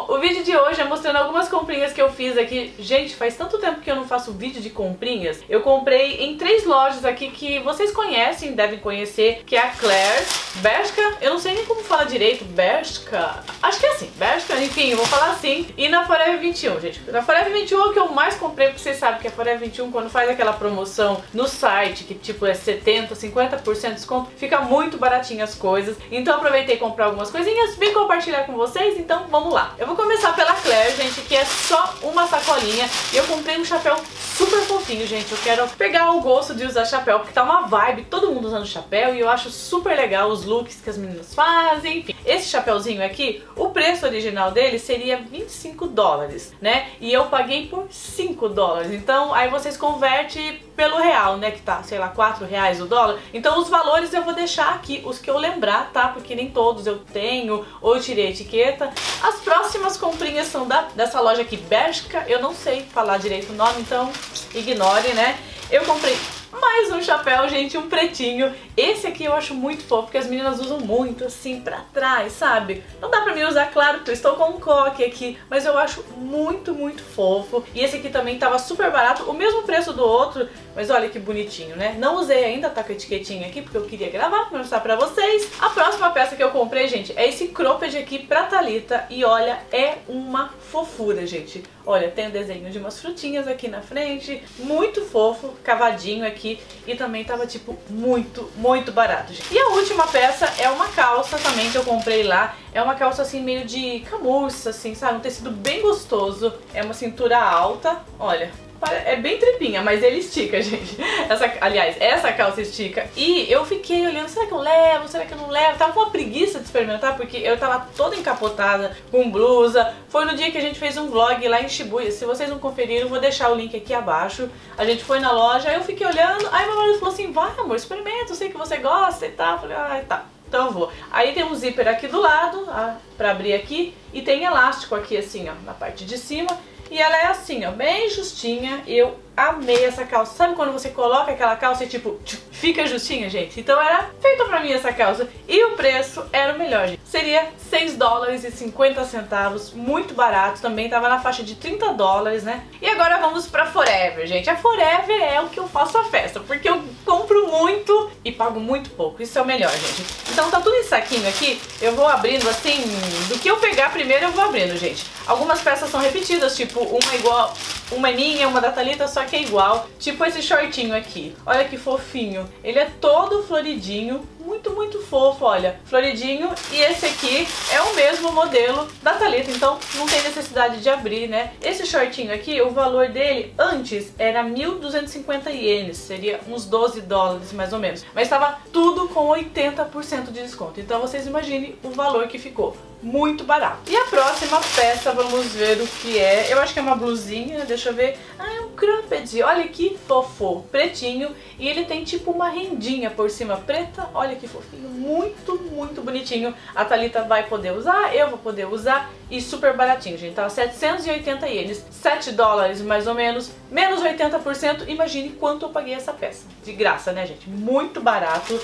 Bom, o vídeo de hoje é mostrando algumas comprinhas que eu fiz aqui. Gente, faz tanto tempo que eu não faço vídeo de comprinhas. Eu comprei em três lojas aqui que vocês conhecem, devem conhecer, que é a Claire's, Bershka, eu não sei nem como fala direito, Bershka, acho que é assim, Bershka, enfim, eu vou falar assim. E na Forever 21, gente. Na Forever 21 é o que eu mais comprei, porque vocês sabem que a Forever 21, quando faz aquela promoção no site, que tipo é 70, 50% de desconto, fica muito baratinho as coisas. Então aproveitei comprar algumas coisinhas, vim compartilhar com vocês, então vamos lá. Eu vou começar pela Claire, gente, que é só uma sacolinha. E eu comprei um chapéu super fofinho, gente. Eu quero pegar o gosto de usar chapéu, porque tá uma vibe, todo mundo usando chapéu, e eu acho super legal os looks que as meninas fazem. Esse chapéuzinho aqui, o preço original dele seria 25 dólares, né? E eu paguei por 5 dólares. Então, aí vocês convertem pelo real, né? Que tá, sei lá, 4 reais o dólar. Então os valores eu vou deixar aqui, os que eu lembrar, tá? Porque nem todos eu tenho ou tirei a etiqueta. As próximas comprinhas são da, dessa loja aqui, Bershka. Eu não sei falar direito o nome, então ignore, né? Eu comprei mais um chapéu, gente, um pretinho. Esse aqui eu acho muito fofo, porque as meninas usam muito assim pra trás, sabe? Não dá pra mim usar, claro, que eu estou com um coque aqui, mas eu acho muito, muito fofo. E esse aqui também tava super barato, o mesmo preço do outro, mas olha que bonitinho, né? Não usei ainda, tá com a etiquetinha aqui, porque eu queria gravar pra mostrar pra vocês. A próxima peça que eu comprei, gente, é esse cropped aqui pra Thalita, e olha, é uma fofura, gente. Olha, tem o desenho de umas frutinhas aqui na frente, muito fofo, cavadinho aqui, e também tava, tipo, muito, muito barato, gente. E a última peça é uma calça também que eu comprei lá, é uma calça assim meio de camurça, assim, sabe? Um tecido bem gostoso, é uma cintura alta, olha, é bem tripinha, mas ele estica, gente. Essa, aliás, essa calça estica. E eu fiquei olhando, será que eu levo? Será que eu não levo? Tava com uma preguiça de experimentar, porque eu tava toda encapotada, com blusa. Foi no dia que a gente fez um vlog lá em Shibuya. Se vocês não conferiram, vou deixar o link aqui abaixo. A gente foi na loja, eu fiquei olhando. Aí meu marido falou assim, vai amor, experimenta, eu sei que você gosta e tal. Eu falei, ah, tá. Então eu vou. Aí tem um zíper aqui do lado, ah, pra abrir aqui, e tem elástico aqui assim, ó, na parte de cima. E ela é assim, ó, bem justinha. Eu amei essa calça. Sabe quando você coloca aquela calça e tipo, fica justinha, gente? Então era feita pra mim essa calça. E o preço era o melhor, gente. Seria 6 dólares e 50 centavos, muito barato. Também tava na faixa de 30 dólares, né? E agora vamos pra Forever, gente. A Forever é o que eu faço a festa, porque eu compro muito e pago muito pouco. Isso é o melhor, gente. Então tá tudo em saquinho aqui. Eu vou abrindo assim, do que eu pegar primeiro eu vou abrindo, gente. Algumas peças são repetidas, tipo, uma igual, uma é uma da Thalita, só que é igual. Tipo esse shortinho aqui. Olha que fofinho. Ele é todo floridinho, muito, muito fofo, olha. Floridinho. E esse aqui é o mesmo modelo da Thalita, então não tem necessidade de abrir, né? Esse shortinho aqui, o valor dele antes era 1.250 ienes, seria uns 12 dólares mais ou menos. Mas estava tudo com 80% de desconto. Então vocês imaginem o valor que ficou muito barato. E a próxima peça, vamos ver o que é. Eu acho que é uma blusinha, deixa eu ver. Ah, é um cropped. Olha que fofo, pretinho. E ele tem tipo uma rendinha por cima preta. Olha que fofinho, muito, muito bonitinho. A Thalita vai poder usar, eu vou poder usar. E super baratinho, gente. Tava 780 ienes, 7 dólares mais ou menos, menos 80%. Imagine quanto eu paguei essa peça. De graça, né, gente? Muito barato.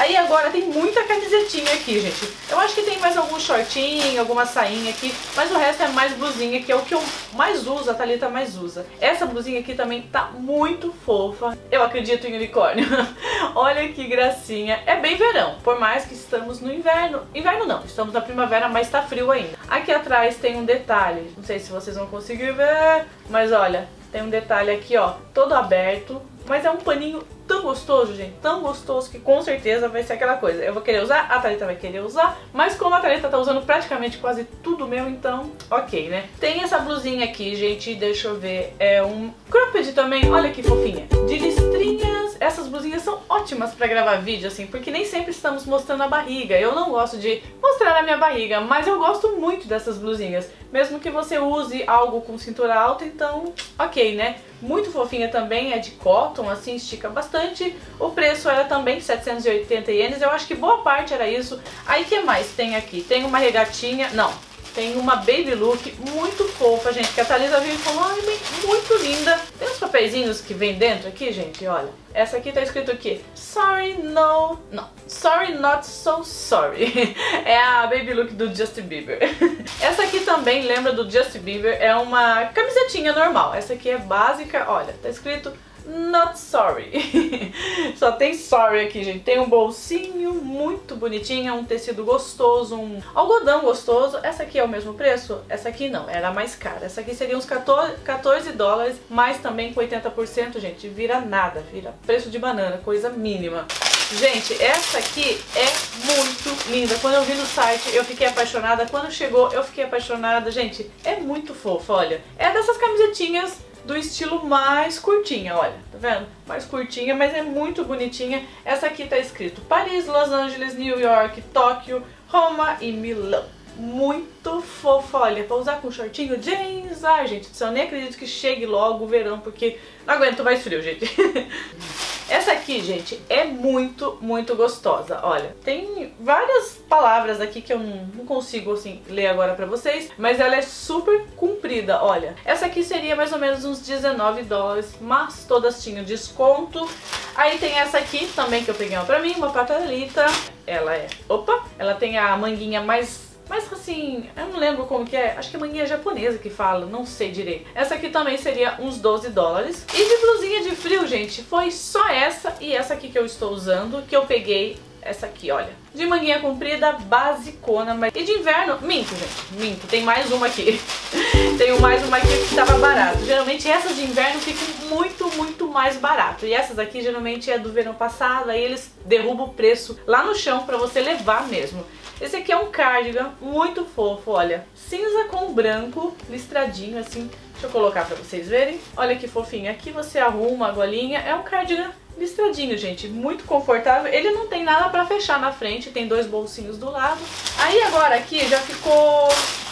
Aí agora tem muita camisetinha aqui, gente. Eu acho que tem mais algum shortinho, alguma sainha aqui, mas o resto é mais blusinha, que é o que eu mais uso, a Thalita mais usa. Essa blusinha aqui também tá muito fofa. Eu acredito em unicórnio. Olha que gracinha. É bem verão, por mais que estamos no inverno. Inverno não, estamos na primavera, mas tá frio ainda. Aqui atrás tem um detalhe, não sei se vocês vão conseguir ver, mas olha, tem um detalhe aqui, ó, todo aberto, mas é um paninho gostoso, gente, tão gostoso que com certeza vai ser aquela coisa. Eu vou querer usar, a Thalita vai querer usar, mas como a Thalita tá usando praticamente quase tudo meu, então ok, né? Tem essa blusinha aqui, gente, deixa eu ver, é um cropped também, olha que fofinha, de listrinhas. Essas blusinhas são ótimas pra gravar vídeo, assim, porque nem sempre estamos mostrando a barriga. Eu não gosto de mostrar a minha barriga, mas eu gosto muito dessas blusinhas. Mesmo que você use algo com cintura alta, então ok, né? Muito fofinha também, é de cotton, assim, estica bastante. O preço era também 780 ienes, eu acho que boa parte era isso. Aí que mais tem aqui? Tem uma regatinha, não, tem uma baby look muito fofa, gente, que a Thalisa veio e falou, ai, muito linda. Tem uns papeizinhos que vem dentro aqui, gente, olha. Essa aqui tá escrito aqui, sorry no, não, sorry not so sorry. É a baby look do Justin Bieber. Essa aqui também lembra do Justin Bieber, é uma camisetinha normal. Essa aqui é básica, olha, tá escrito not sorry. Só tem sorry aqui, gente. Tem um bolsinho muito bonitinho, um tecido gostoso, um algodão gostoso. Essa aqui é o mesmo preço? Essa aqui não, era mais cara. Essa aqui seria uns 14, 14 dólares, mas também com 80%, gente, vira nada, vira preço de banana, coisa mínima. Gente, essa aqui é muito linda. Quando eu vi no site, eu fiquei apaixonada. Quando chegou, eu fiquei apaixonada. Gente, é muito fofa, olha. É dessas camisetinhas do estilo mais curtinha, olha, tá vendo? Mais curtinha, mas é muito bonitinha. Essa aqui tá escrito Paris, Los Angeles, New York, Tóquio, Roma e Milão. Muito fofa, olha, pra usar com shortinho jeans. Ai, gente, eu nem acredito que chegue logo o verão, porque não aguento mais frio, gente. Essa aqui, gente, é muito, muito gostosa. Olha, tem várias palavras aqui que eu não consigo, assim, ler agora pra vocês, mas ela é super comprida, olha. Essa aqui seria mais ou menos uns 19 dólares, mas todas tinham desconto. Aí tem essa aqui também que eu peguei uma pra mim, uma patalita. Ela é... Opa! Ela tem a manguinha mais mas assim, eu não lembro como que é, acho que a manguinha japonesa que fala, não sei direito. Essa aqui também seria uns 12 dólares. E de blusinha de frio, gente, foi só essa e essa aqui que eu estou usando, que eu peguei essa aqui, olha. De manguinha comprida, basicona, mas... E de inverno, minto, gente, minto, tem mais uma aqui. tem mais uma aqui que estava barato. Geralmente essas de inverno ficam muito, muito mais barato. E essas aqui geralmente é do verão passado, aí eles derrubam o preço lá no chão pra você levar mesmo. Esse aqui é um cardigan muito fofo, olha. Cinza com branco, listradinho assim. Deixa eu colocar pra vocês verem. Olha que fofinho. Aqui você arruma a golinha. É um cardigan listradinho, gente. Muito confortável. Ele não tem nada pra fechar na frente. Tem dois bolsinhos do lado. Aí agora aqui já ficou...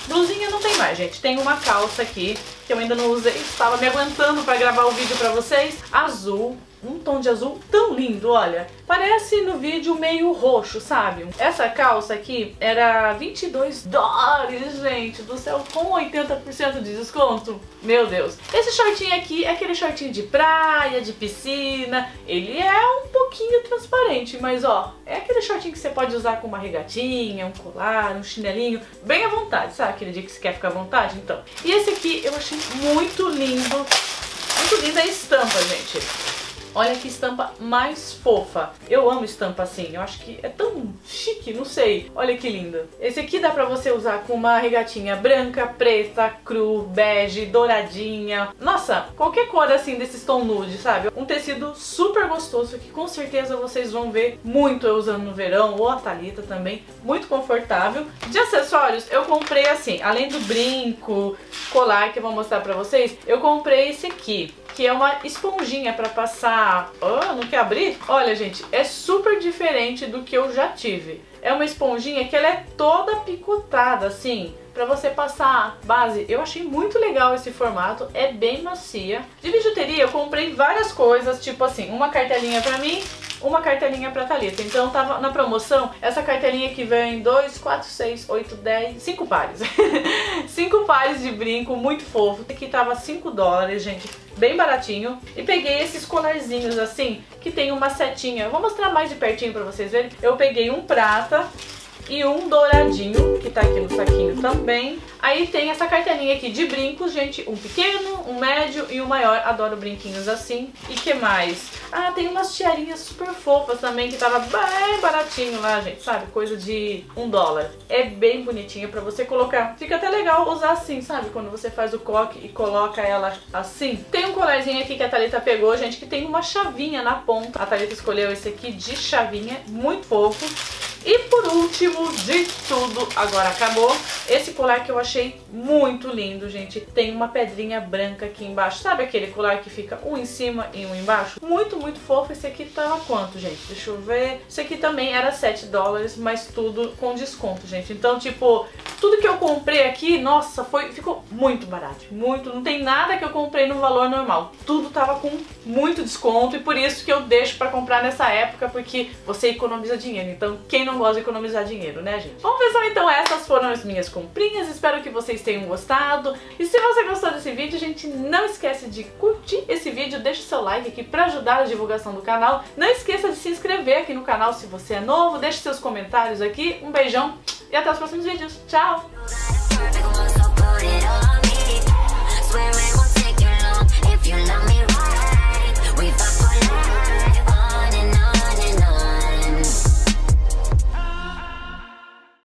Blusinha não tem mais, gente. Tem uma calça aqui que eu ainda não usei. Estava me aguentando pra gravar o vídeo pra vocês. Azul um tom de azul tão lindo, olha. Parece no vídeo meio roxo, sabe? Essa calça aqui era 22 dólares, gente do céu, com 80% de desconto. Meu Deus. Esse shortinho aqui é aquele shortinho de praia, de piscina. Ele é um pouquinho transparente, mas ó, é aquele shortinho que você pode usar com uma regatinha, um colar, um chinelinho, bem à vontade, sabe? Aquele dia que você quer ficar à vontade, então. E esse aqui eu achei muito lindo. Muito linda a estampa, gente. Olha que estampa mais fofa. Eu amo estampa assim, eu acho que é tão chique, não sei. Olha que linda. Esse aqui dá pra você usar com uma regatinha branca, preta, cru, bege, douradinha. Nossa, qualquer cor assim desses tom nude, sabe? Um tecido super gostoso que com certeza vocês vão ver muito eu usando no verão, ou a Thalita também. Muito confortável. De acessórios, eu comprei assim, além do brinco, colar que eu vou mostrar pra vocês, eu comprei esse aqui que é uma esponjinha para passar... Oh, não quer abrir? Olha, gente, é super diferente do que eu já tive. É uma esponjinha que ela é toda picotada, assim, para você passar base. Eu achei muito legal esse formato, é bem macia. De bijuteria eu comprei várias coisas, tipo assim, uma cartelinha para mim, uma cartelinha pra Thalita. Então tava na promoção, essa cartelinha que vem 2, 4, 6, 8, 10, 5 pares. 5 pares de brinco, muito fofo. Aqui tava 5 dólares, gente, bem baratinho. E peguei esses colarzinhos assim, que tem uma setinha. Eu vou mostrar mais de pertinho pra vocês verem. Eu peguei um prata, e um douradinho, que tá aqui no saquinho também. Aí tem essa cartelinha aqui de brincos, gente, um pequeno, um médio e um maior. Adoro brinquinhos assim. E que mais? Ah, tem umas tiarinhas super fofas também, que tava bem baratinho lá, gente, sabe? Coisa de um dólar. É bem bonitinha pra você colocar. Fica até legal usar assim, sabe? Quando você faz o coque e coloca ela assim. Tem um colarzinho aqui que a Thalita pegou, gente, que tem uma chavinha na ponta. A Thalita escolheu esse aqui de chavinha, muito fofo. E por último de tudo, agora acabou, esse colar que eu achei muito lindo, gente. Tem uma pedrinha branca aqui embaixo. Sabe aquele colar que fica um em cima e um embaixo? Muito, muito fofo. Esse aqui tava quanto, gente? Deixa eu ver. Esse aqui também era 7 dólares, mas tudo com desconto, gente. Então, tipo, tudo que eu comprei aqui, nossa, foi, ficou muito barato. Muito, não tem nada que eu comprei no valor normal. Tudo tava com muito desconto e por isso que eu deixo pra comprar nessa época, porque você economiza dinheiro. Então, quem não gosta de economizar dinheiro, né, gente? Bom, pessoal, então essas foram as minhas comprinhas. Espero que vocês tenham gostado. E se você gostou desse vídeo, gente, não esquece de curtir esse vídeo, deixa o seu like aqui para ajudar a divulgação do canal. Não esqueça de se inscrever aqui no canal se você é novo, deixe seus comentários aqui. Um beijão e até os próximos vídeos. Tchau!